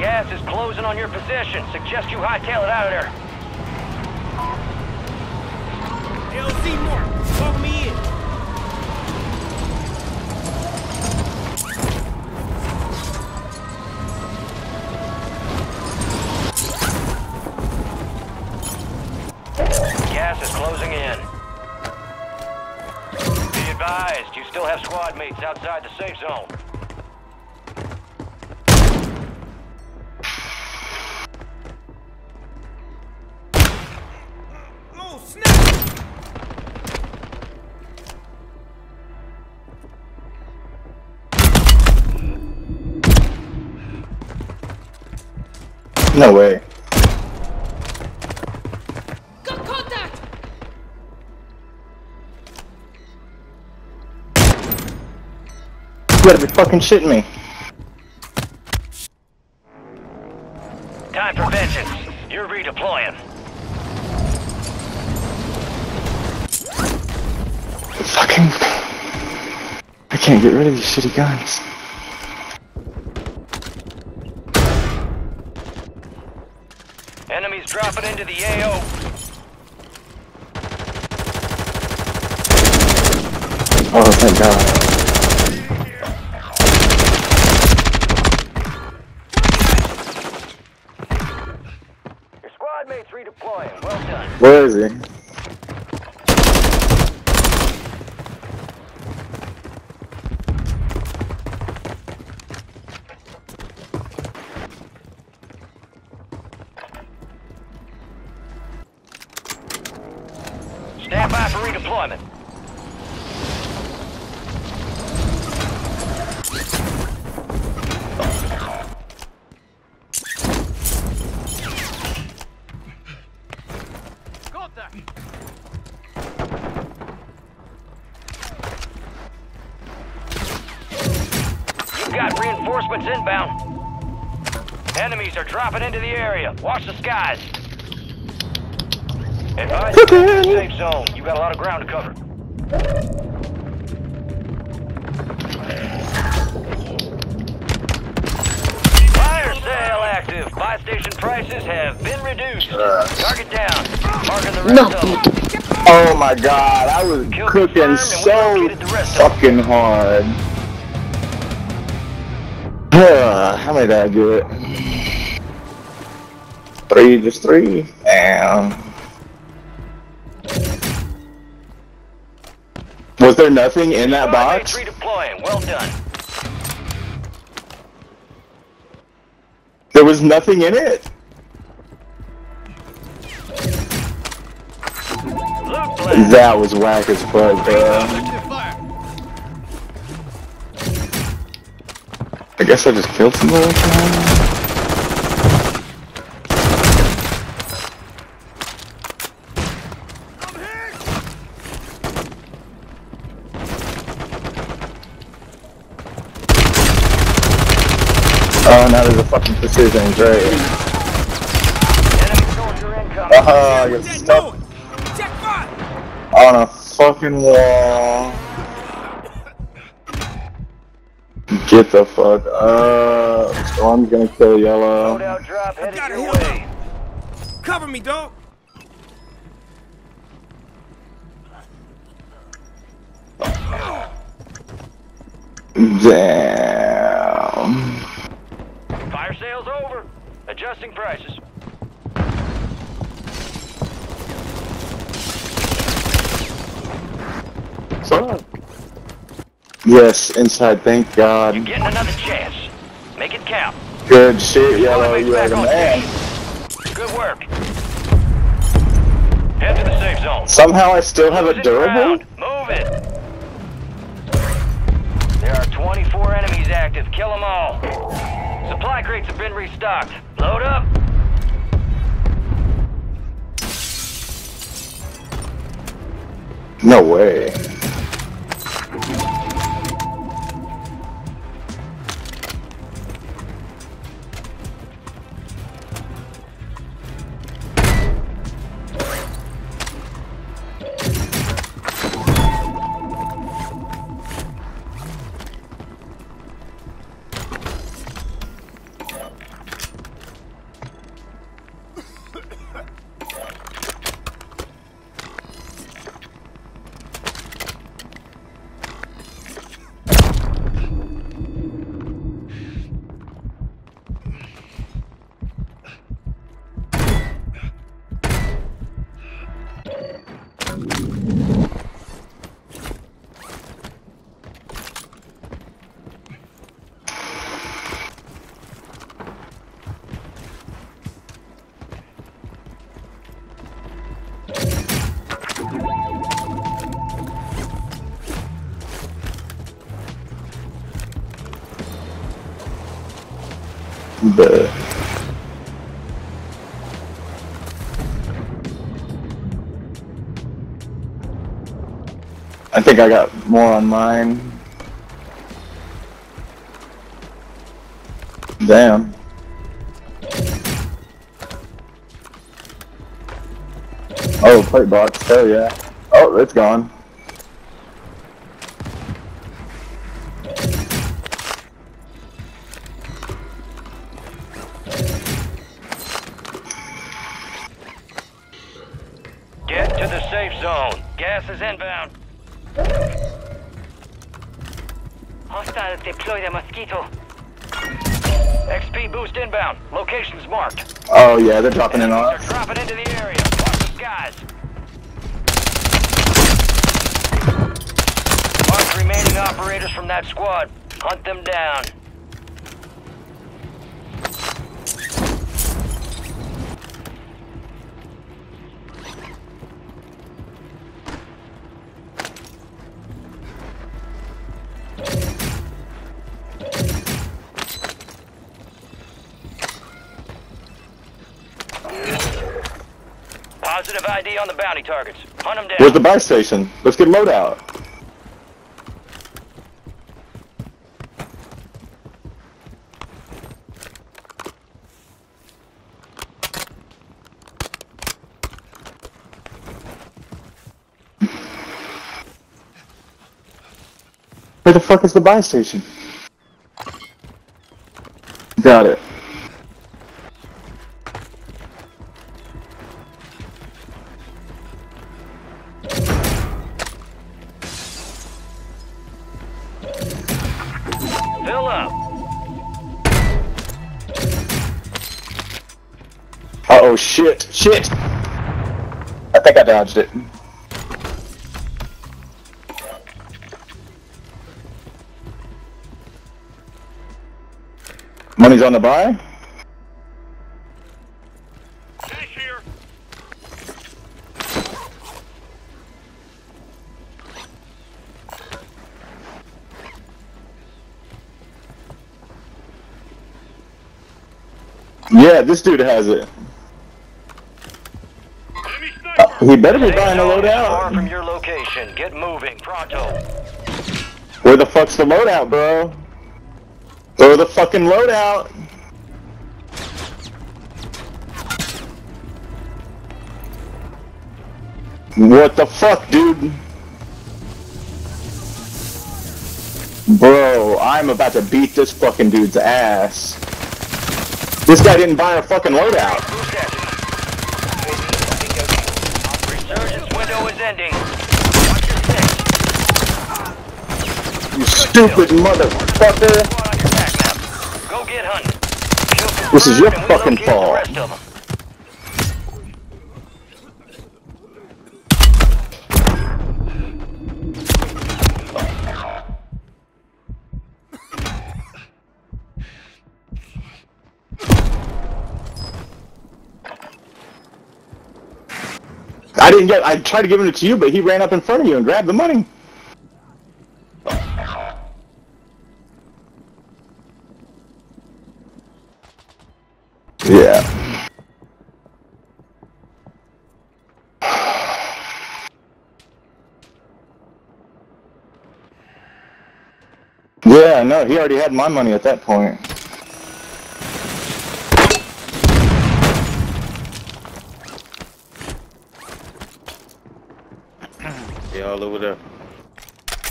Gas is closing on your position. Suggest you hightail it out of there. LZ Mark, follow me in. Gas is closing in. Be advised, you still have squad mates outside the safe zone. No way. Got contact! You gotta be fucking shitting me. Time for vengeance. You're redeploying. Fucking. I can't get rid of these shitty guns. Enemies dropping into the AO. Oh, thank God. Your squad mates redeploying. Well done. Where is he? Stand by for redeployment. You've got reinforcements inbound. Enemies are dropping into the area. Watch the skies. Advise you to safe zone. You got a lot of ground to cover. Fire sale active. Buy station prices have been reduced. Uh. Target down. Marking the rest No. of. Oh my god, I was Kill cooking confirmed and we so located the rest of 'em. fucking hard. How many did I get? Three, just three? Damn. There nothing in that box? Well done. There was nothing in it? That was whack as fuck, bro. I guess I just killed somebody. Oh, now there's a fucking precision, great. Uh-huh, you're stuck going. Check fire. on a fucking wall. Get the fuck up. Storm's gonna kill yellow. Loadout drop gotta your way. Cover me, dog. Damn. Fire sales over. Adjusting prices. Fuck. Yes, inside, thank God. You're getting another chance. Make it count. Good shit, yellow, you are back the man. Good work. Head to the safe zone. Somehow I still have a durable? Move it. There are 24 enemies active. Kill them all. Supply crates have been restocked. Load up. No way. I think I got more on mine. Damn. Oh, plate box. Hell yeah. Oh, it's gone. Safe zone. Gas is inbound. Hostiles deploy the mosquito. XP boost inbound. Location's marked. Oh yeah, they're dropping in on us. They're dropping into the area. Watch the skies. Mark remaining operators from that squad. Hunt them down. ID on the bounty targets. Hunt them down. Where's the buy station? Let's get loadout. Where the fuck is the buy station? Got it. Oh, shit, shit! I think I dodged it. Money's on the buy? Yeah, this dude has it. He better be buying a is Far from loadout. your location. Get moving. Pronto. Where the fuck's the loadout, bro? Throw the fucking loadout. What the fuck, dude? Bro, I'm about to beat this fucking dude's ass. This guy didn't buy a fucking loadout. Boost active. Resurgence window is ending. Watch your six. You stupid motherfucker. Squad on your attack map. Go get hunting. Kill This is your fucking fault. I didn't get. I tried to give it to you, but he ran up in front of you and grabbed the money. Yeah. Yeah, no, he already had my money at that point. Yeah, all over there.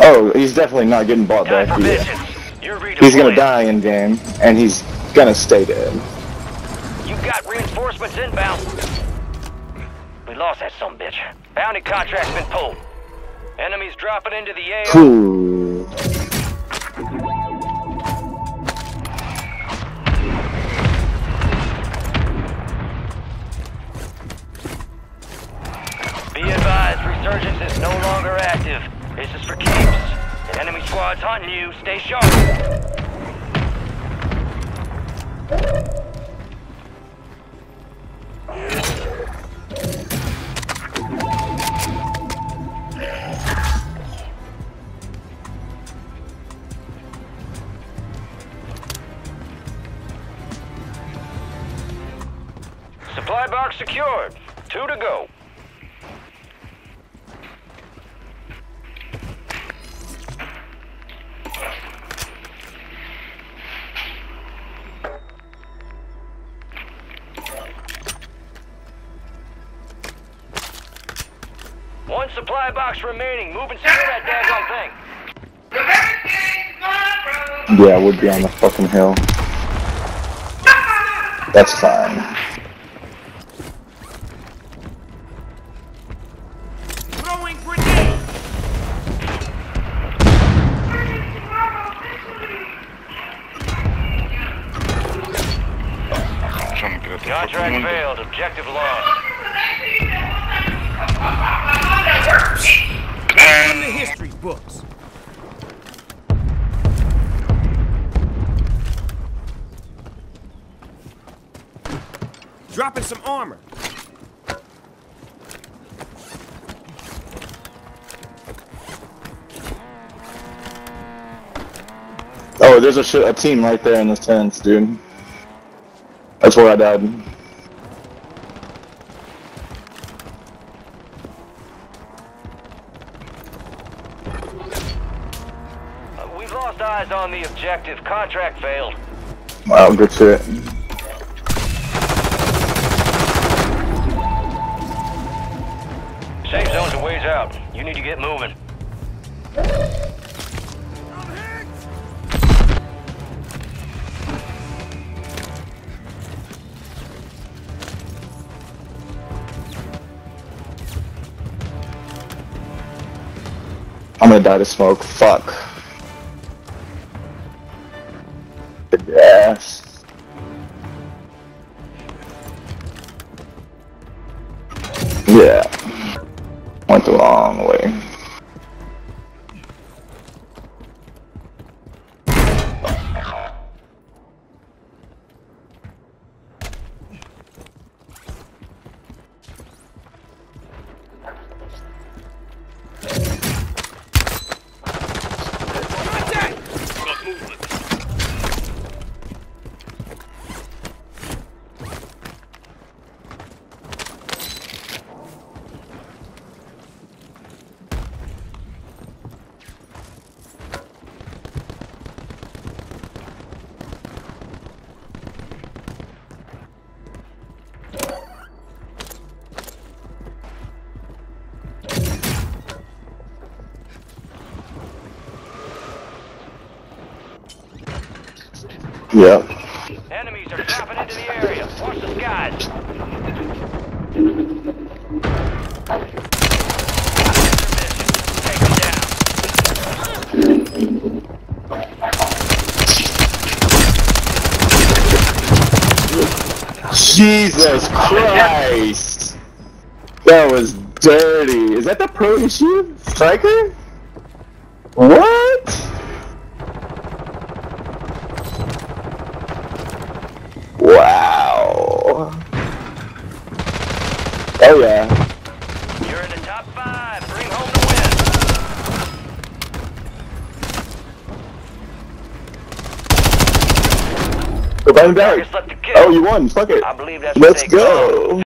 Oh, he's definitely not getting bought Time back for yet. vengeance. You're redeploying. He's gonna die in game, and he's gonna stay dead. You've got reinforcements inbound. We lost that some bitch. Bounty contract's been pulled. Enemies dropping into the. Cool. Be advised, resurgence is no longer active. This is for keeps. If enemy squad's hunting you, stay sharp. Supply box remaining. Move and secure that daggone thing. Yeah, I would be on the fucking hill. That's fine. Throwing grenade. Trying to get at the fucking Contract failed. Objective lost. Books. Dropping some armor. Oh, there's a, a team right there in the tents, dude. That's where I died. Eyes on the objective. Contract failed. Wow, good shit. Safe zone's a ways out. You need to get moving. I'm gonna die to smoke. Fuck. Yeah. Went the wrong way. Yep. Enemies are dropping into the area. Watch the skies. Take them down. Jesus Christ! That was dirty. Is that the pro issue striker? What? Wow. Oh yeah. You're in the top five. Bring home the win. Go back and back. Targets left. Oh, you won. Fuck it. I believe that's Let's call go.